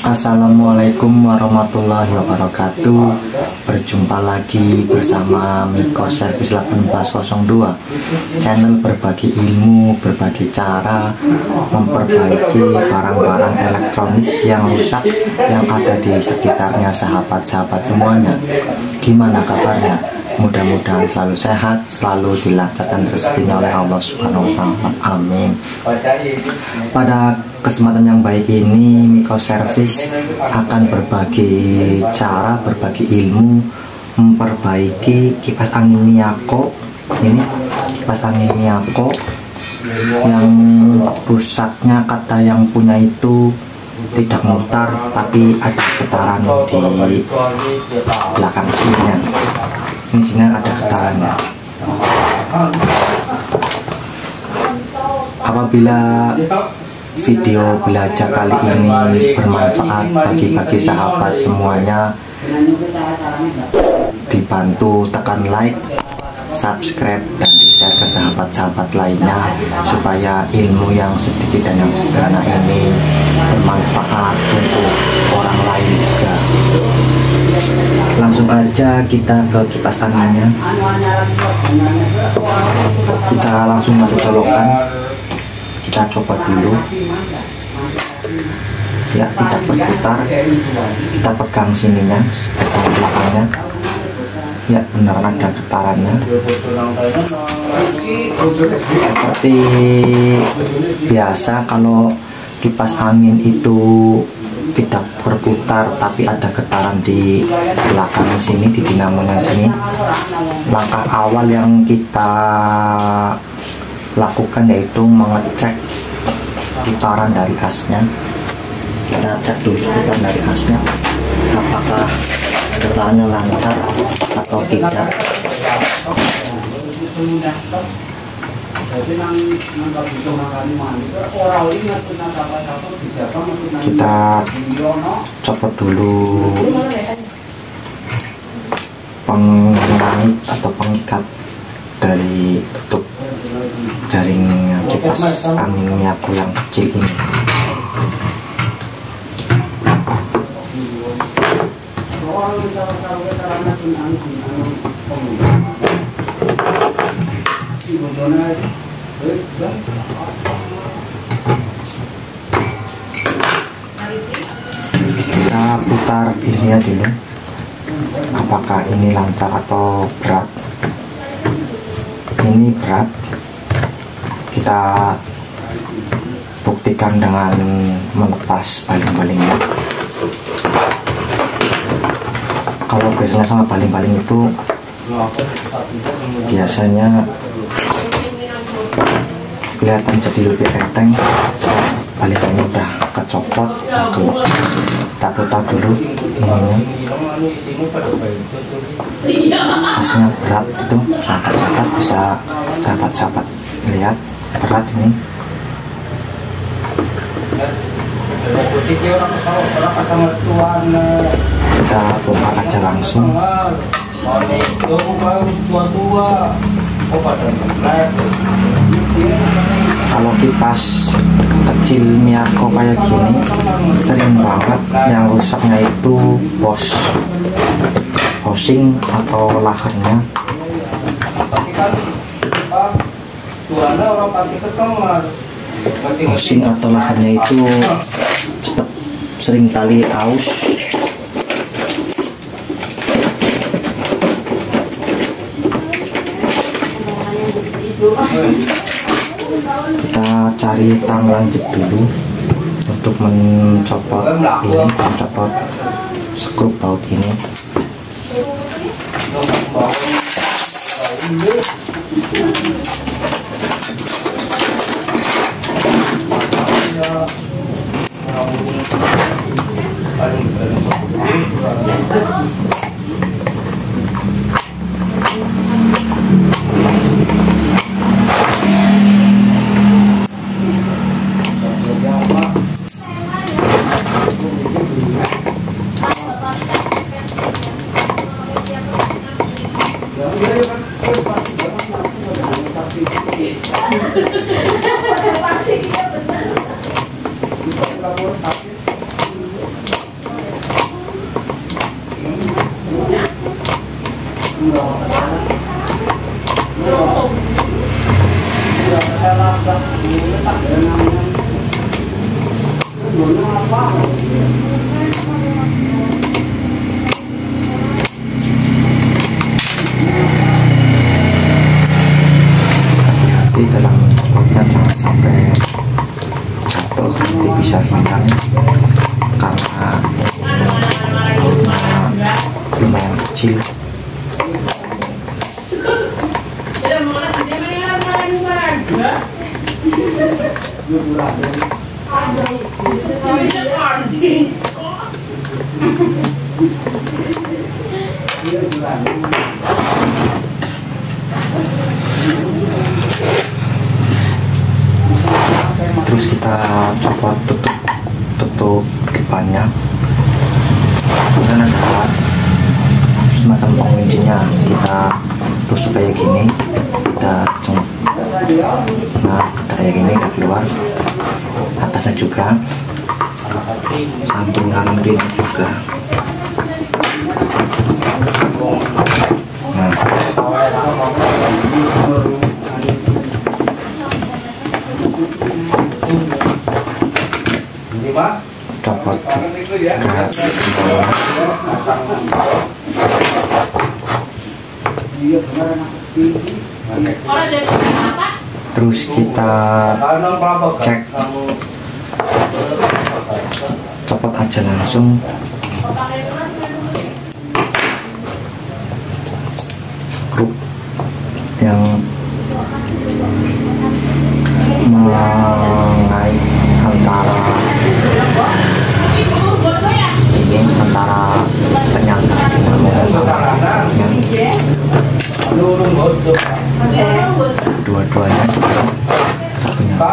Assalamualaikum warahmatullahi wabarakatuh. Berjumpa lagi bersama Miko Service 1802 Channel berbagi ilmu, berbagi cara Memperbaiki barang-barang elektronik yang rusak Yang ada di sekitarnya sahabat-sahabat semuanya. Gimana kabarnya? Mudah-mudahan selalu sehat, selalu dilancarkan rezekinya oleh Allah Subhanahu wa taala. Amin. Pada kesempatan yang baik ini Miko Service akan berbagi cara, berbagi ilmu memperbaiki kipas angin Miyako. Ini kipas angin Miyako yang rusaknya kata yang punya itu tidak mutar tapi ada getaran di belakang sininya ini sini ada getarannya apabila video belajar kali ini bermanfaat bagi-bagi sahabat semuanya dibantu tekan like subscribe dan di share ke sahabat-sahabat lainnya supaya ilmu yang sedikit dan yang sederhana ini bermanfaat untuk orang lain juga. Langsung aja kita ke kipas anginnya kita langsung masuk colokan. Kita coba dulu. Ya tidak berputar. Kita pegang sininya pegang belakangnya ya benar ada getarannya. Seperti biasa kalau kipas angin itu tidak berputar tapi ada getaran di belakang sini di dinamonya sini. Langkah awal yang kita lakukan yaitu mengecek putaran dari asnya. Kita cek dulu putaran dari asnya apakah getarannya lancar atau tidak. Kita copot dulu pengait atau pengikat dari tutup jaring kipas angin minyaku yang kecil ini kita putar bisnya dulu. Apakah ini lancar atau berat? Ini berat. Kita buktikan dengan melepas baling-balingnya kalau biasanya sama baling-baling itu biasanya kelihatan jadi lebih enteng. So, baling-balingnya udah kecopot aku tak dulu ininya. Asnya berat itu sahabat-sahabat bisa sahabat-sahabat lihat berat ini kita bongkar aja langsung kalau kipas kecil Miyako kayak gini sering banget yang rusaknya itu bos housing atau lahannya housing atau lahannya itu cepat sering kali aus kita cari tang lanjut dulu untuk mencopot ini mencopot skrup baut ini Thank you. Hati-hati dalam mencopotnya jangan sampai jatuh nanti bisa hilang. Karena bautnya lumayan kecil terus kita copot tutup tutup depannya kemudian ada semacam penguncinya. Kita tusuk kayak gini kita ceng nah kayak gini ke keluar atasnya juga. Samping kiri juga copot juga terus kita cek. Copot aja langsung. Skrup yang mengait antara ini antara penyangga dengan yang dua-duanya satunya wis lupa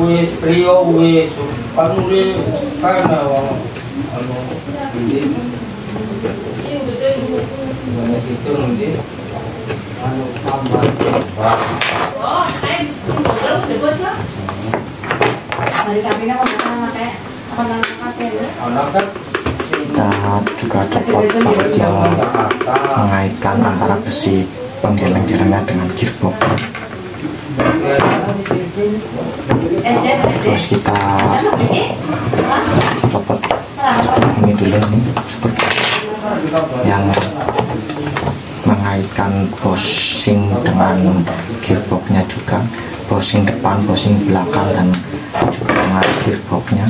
wis Rio wis kan wis kan wong anu Mana situ ndi anu tambah anak kan kita juga copot baut yang mengaitkan antara besi penggeleng-gelengnya dengan gearbox. Terus kita copot ini dulu nih seperti yang mengaitkan bosing dengan gearboxnya juga. Bosing depan, bosing belakang dan dengan gearboxnya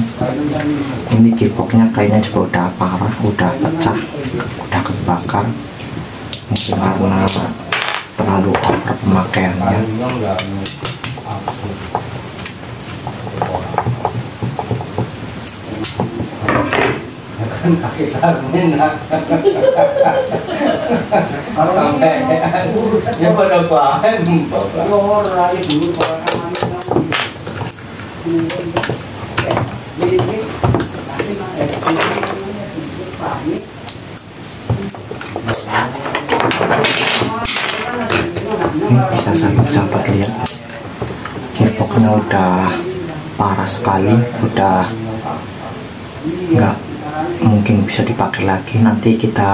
ini gearboxnya kayaknya juga udah parah udah pecah udah kebakar. Mungkin karena terlalu over pemakaiannya. Tangan sampai ya pada bapak ini bisa sahabat-sahabat lihat. Gearboxnya udah parah sekali udah nggak mungkin bisa dipakai lagi. Nanti kita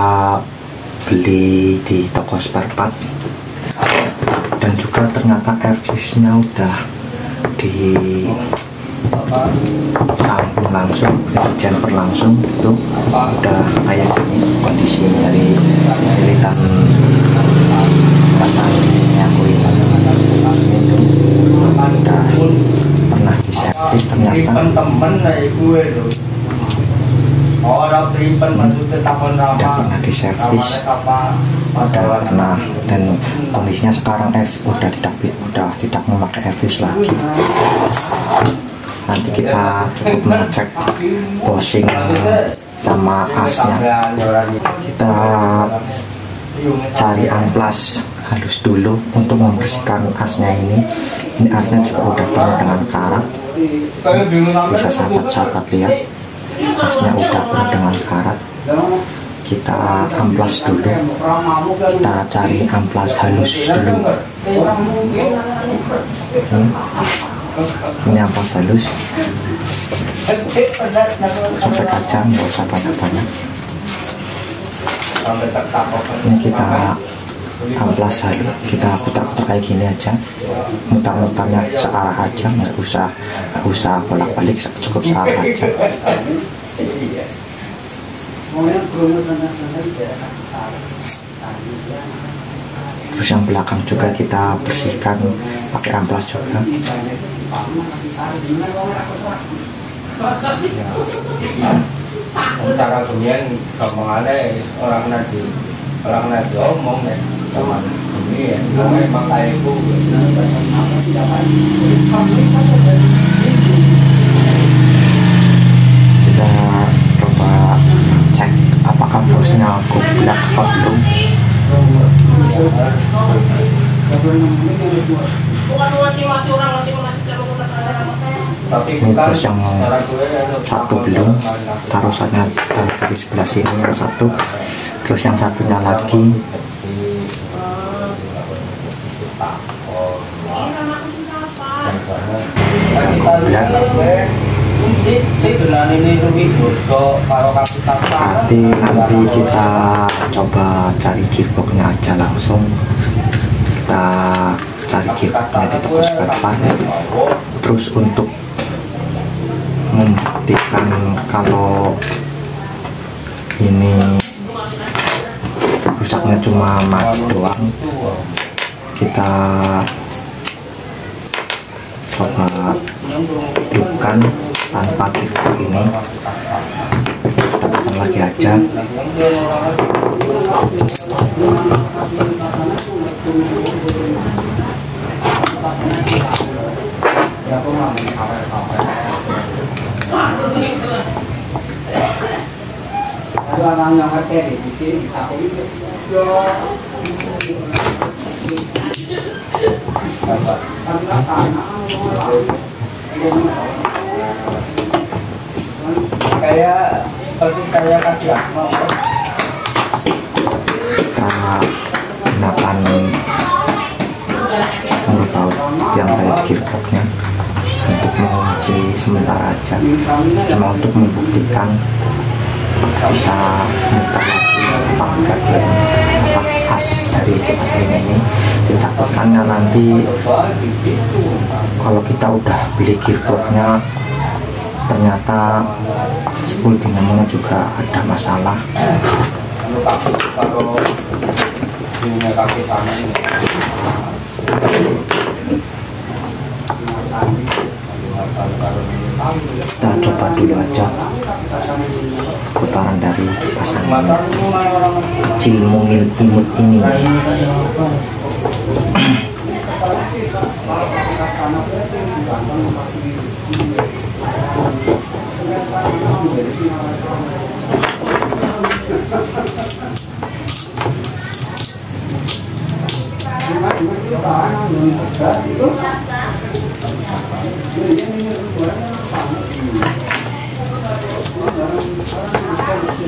beli di toko spare part. Dan juga ternyata air fuse-nya udah di sambung langsung di jumper langsung itu udah kayak gini kondisi dari lilitan pasang aku ini itu udah pernah diservis ternyata Tripen temen lah gue. Orang tripen maksudnya takon udah ramah. pernah diservis udah pernah. Dan kondisinya sekarang F udah tidak udah tidak memakai Airfuse lagi. Nanti kita cukup mengecek bosing sama asnya. Kita cari amplas halus dulu untuk membersihkan asnya ini. Ini asnya juga udah penuh dengan karat. Bisa sahabat-sahabat lihat asnya udah dengan karat kita amplas dulu. Kita cari amplas halus dulu. Hmm. ini amplas halus. Sampai kaca nggak usah banyak-banyak. Ini kita amplas kita putar-putar kayak gini aja. Mutar-mutarnya searah aja nggak usah nggak usah bolak-balik cukup searah aja. Terus yang belakang juga kita bersihkan pakai amplas juga. Cara kemudian ngomongannya orang nanti orang nanti omong ya kita coba cek apakah bosnya goblok apa belum ini bos yang satu belum taruh dari sebelah sini yang satu terus yang satunya lagi nanti nanti kita coba cari gearboxnya aja langsung. Kita cari gearboxnya di toko depan terus untuk membuktikan kalau ini rusaknya cuma mati doang kita coba hidupkan tanpa gearbox ini. Kita pasang lagi aja. orang yang kayak seperti kayak kaki kita gunakan membaut yang kayak gearboxnya? Untuk mengunci sementara aja. Cuma untuk membuktikan bisa muter lagi apa enggak dan apa as dari kipas angin ini. Ditakutkannya nanti kalau kita udah beli gearboxnya ternyata spool dinamonya juga ada masalah. lu kaki kita coba dulu aja. Putaran dari kipas anginnya kecil mungil imut ini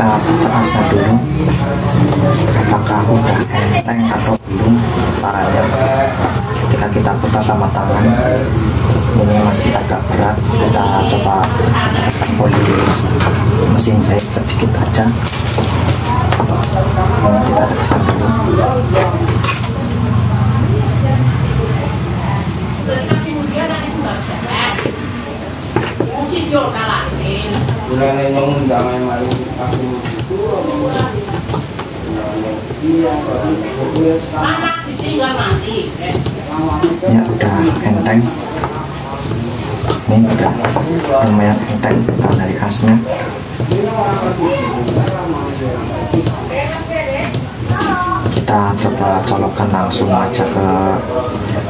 kita putar asnya dulu apakah udah enteng atau belum putarannya ketika kita putar sama tangan ini masih agak berat kita coba tekan poli mesin jahit sedikit aja. Kita tekan dulu yang jangan malu aku Anak ditinggal mati. ya udah enteng. Ini udah lumayan enteng dari asnya kita coba colokkan langsung aja ke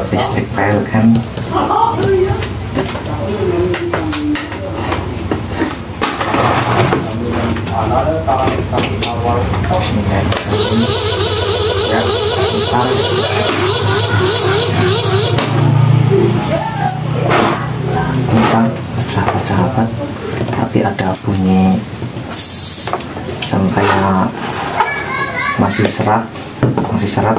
listrik PLN Bismillahirrahmanirrahim tentang sahabat-sahabat tapi ada bunyi sampai ya masih serak masih serat.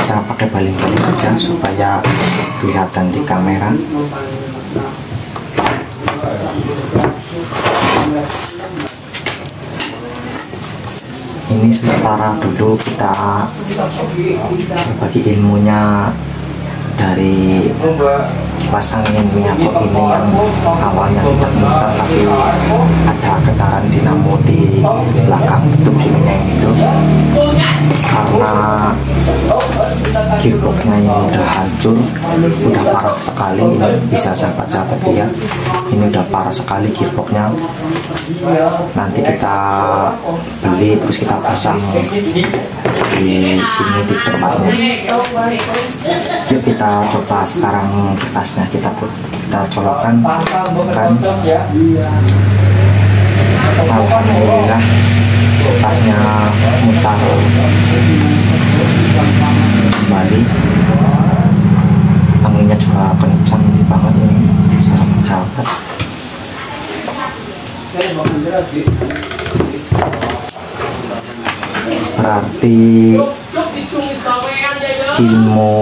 Kita pakai baling-baling aja supaya kelihatan di kamera ini sementara dulu kita bagi ilmunya dari kipas angin minyak ini yang awalnya tidak muter tapi ada getaran dinamo di belakang ini tuh. Karena gearboxnya ini udah hancur udah parah sekali. Ini bisa sahabat-sahabat lihat ini udah parah sekali gearboxnya nanti kita beli terus kita pasang di sini di tempatnya. Yuk kita coba sekarang kertasnya kita kita colokkan kan alhamdulillah kertasnya mutar kembali anginnya juga kencang banget ini. Sahabat-sahabat berarti ilmu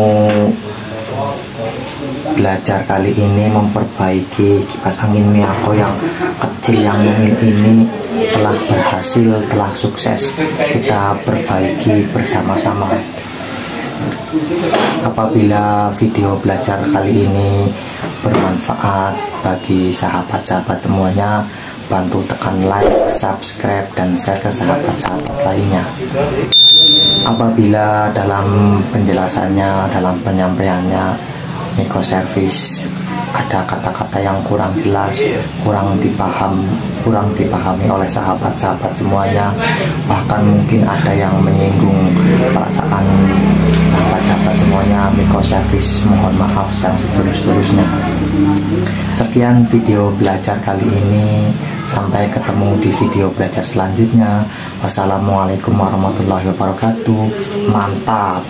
belajar kali ini memperbaiki kipas angin Miyako yang kecil yang mungil ini telah berhasil, telah sukses. Kita perbaiki bersama-sama. Apabila video belajar kali ini bermanfaat bagi sahabat-sahabat semuanya, bantu tekan like, subscribe, dan share ke sahabat-sahabat lainnya. Apabila dalam penjelasannya, dalam penyampaiannya, Miko ada kata-kata yang kurang jelas, kurang dipaham, kurang dipahami oleh sahabat-sahabat semuanya. Bahkan mungkin ada yang menyinggung perasaan. Service mohon maaf yang setulus-tulusnya. Sekian video belajar kali ini. Sampai ketemu di video belajar selanjutnya. Wassalamualaikum warahmatullahi wabarakatuh. Mantap.